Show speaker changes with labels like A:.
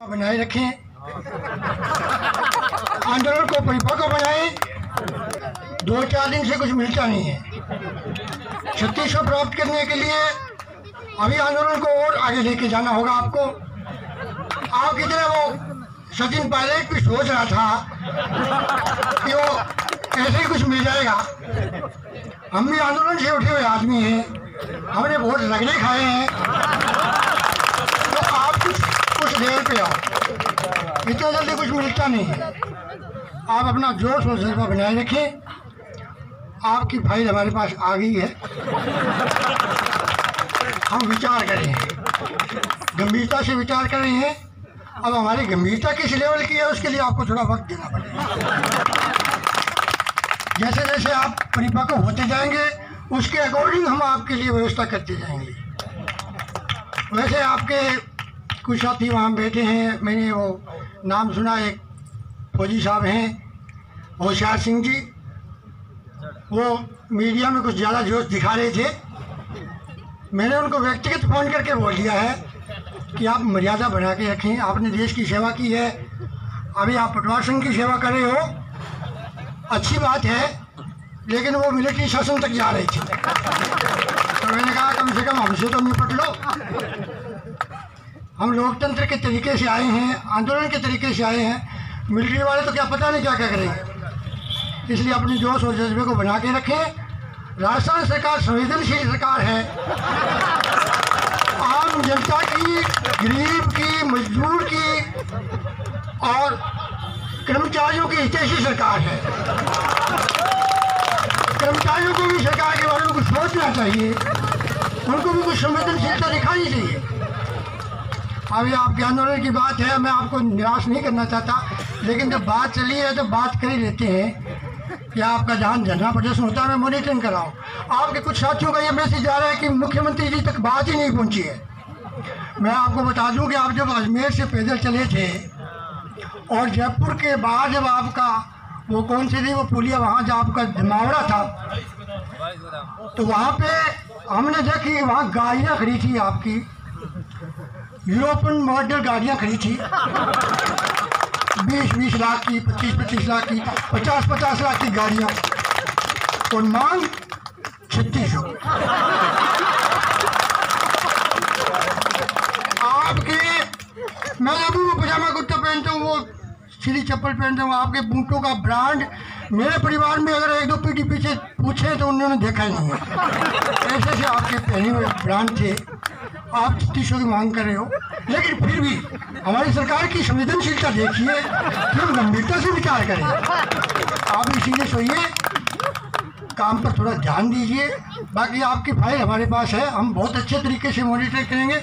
A: बनाए रखें। आंदोलन को परिपक्व बनाए। दो चार दिन से कुछ मिलता नहीं है। छत्तीस सौ प्राप्त करने के लिए अभी आंदोलन को और आगे लेके जाना होगा आपको। आप की तरह वो सचिन पायलट भी सोच रहा था कि वो ऐसे ही कुछ मिल जाएगा। हम भी आंदोलन से उठे हुए आदमी हैं। हमने वोट लगने खाए हैं। देर पे आओ इतना जल्दी कुछ मिलता नहीं है। आप अपना जोश और जज्बा बनाए रखें आपकी फ़ाइल हमारे पास आ गई है। हम विचार करेंगे गंभीरता से विचार कर। रहे हैं अब हमारी गंभीरता किस लेवल की है, उसके लिए आपको थोड़ा वक्त देना पड़ेगा। जैसे जैसे आप परिपक्व होते जाएँगे, उसके अकॉर्डिंग हम आपके लिए व्यवस्था करते जाएँगे। वैसे आपके कुछ साथी वहाँ बैठे हैं। मैंने वो नाम सुना, एक फौजी साहब हैं, होशियार सिंह जी। वो मीडिया में कुछ ज़्यादा जोश दिखा रहे थे। मैंने उनको व्यक्तिगत फ़ोन करके बोल दिया है कि आप मर्यादा बना के रखें, आपने देश की सेवा की है। अभी आप पटवार संघ की सेवा कर रहे हो। अच्छी बात है, लेकिन वो मिलिट्री शासन तक जा रहे थे। तो मैंने कहा, कम से कम हमसे तो निपट लो हम लोकतंत्र के तरीके से आए हैं, आंदोलन के तरीके से आए हैं। मिलिट्री वाले तो क्या पता नहीं क्या क्या करेंगे। इसलिए अपने जोश और जज्बे को बना के रखें। राजस्थान सरकार संवेदनशील सरकार है। आम जनता की, गरीब की, मजदूर की और कर्मचारियों की हितैषी सरकार है। कर्मचारियों को भी सरकार के बारे में कुछ सोचना चाहिए। उनको भी कुछ संवेदनशीलता दिखानी चाहिए। अभी आपके आंदोलन की बात है, मैं आपको निराश नहीं करना चाहता। लेकिन जब बात चली है तो बात कर ही लेते हैं कि आपका जहाँ धरना प्रदर्शन होता है, मैं मॉनिटरिंग कर रहा हूँ। आपके कुछ साथियों का ये मैसेज आ रहा है कि मुख्यमंत्री जी तक बात ही नहीं पहुँची है। मैं आपको बता दूँ कि आप जब अजमेर से पैदल चले थे, और जयपुर के बाद जब आपका वो कौन सी थी, वो पुलिया, वहाँ जब आपका धमावड़ा था तो वहाँ पे हमने देखी, वहाँ गाड़ियाँ खड़ी थी आपकी। यूरोपियन मॉडल गाड़ियाँ खड़ी थी। बीस बीस लाख की, पच्चीस पच्चीस लाख की, पचास पचास लाख की गाड़ियाँ। और मांग छत्तीस आपके, मैं अभी वो पजामा कुर्ता पहनता हूँ, वो सीधी चप्पल पहनता हूँ, आपके बूटों का ब्रांड। मेरे परिवार में अगर एक दो पीढ़ी पीछे पूछे तो उन्होंने देखा ही नहीं है। ऐसे से आपके पहने ब्रांड थे। आप सौ की मांग कर रहे हो? लेकिन फिर भी हमारी सरकार की संवेदनशीलता देखिए फिर गंभीरता से विचार करें। आप इसीलिए सोइए, काम पर थोड़ा ध्यान दीजिए। बाकी आपकी फ़ाइल हमारे पास है, हम बहुत अच्छे तरीके से मॉनिटर करेंगे।